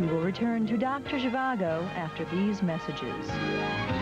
We will return to Dr. Zhivago after these messages.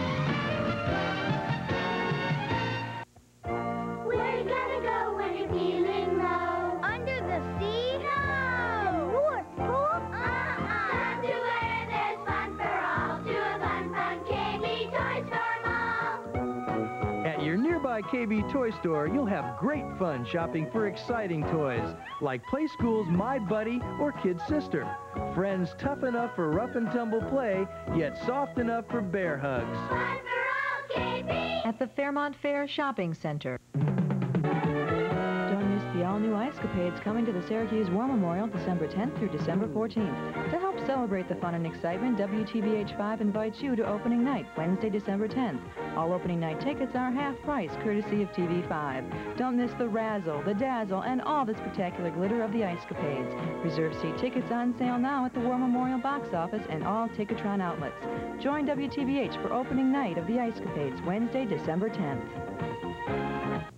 Nearby KB Toy Store, you'll have great fun shopping for exciting toys, like Playskool's My Buddy or Kid Sister. Friends tough enough for rough and tumble play, yet soft enough for bear hugs. For all, KB! At the Fairmount Fair Shopping Center. Don't miss the all-new Ice Capades coming to the Syracuse War Memorial December 10th through December 14th. To help celebrate the fun and excitement, WTVH-5 invites you to opening night, Wednesday, December 10th. All opening night tickets are half price, courtesy of TV5. Don't miss the razzle, the dazzle, and all the spectacular glitter of the Ice Capades. Reserve seat tickets on sale now at the War Memorial box office and all Ticketron outlets. Join WTVH for opening night of the Ice Capades, Wednesday, December 10th.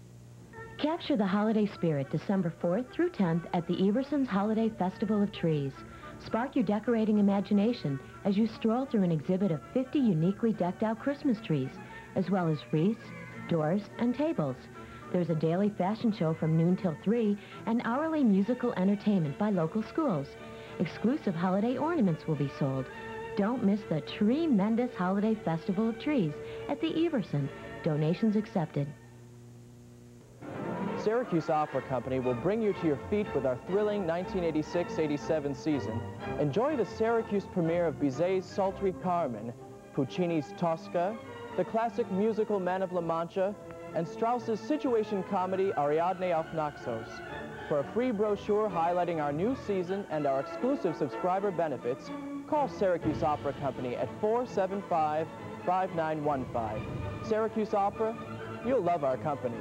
Capture the holiday spirit December 4th through 10th at the Everson's Holiday Festival of Trees. Spark your decorating imagination as you stroll through an exhibit of 50 uniquely decked out Christmas trees, as well as wreaths, doors, and tables. There's a daily fashion show from noon till 3 and hourly musical entertainment by local schools. Exclusive holiday ornaments will be sold. Don't miss the tremendous Holiday Festival of Trees at the Everson. Donations accepted. Syracuse Opera Company will bring you to your feet with our thrilling 1986-87 season. Enjoy the Syracuse premiere of Bizet's Sultry Carmen, Puccini's Tosca, the classic musical Man of La Mancha, and Strauss's situation comedy Ariadne auf Naxos. For a free brochure highlighting our new season and our exclusive subscriber benefits, call Syracuse Opera Company at 475-5915. Syracuse Opera, you'll love our company.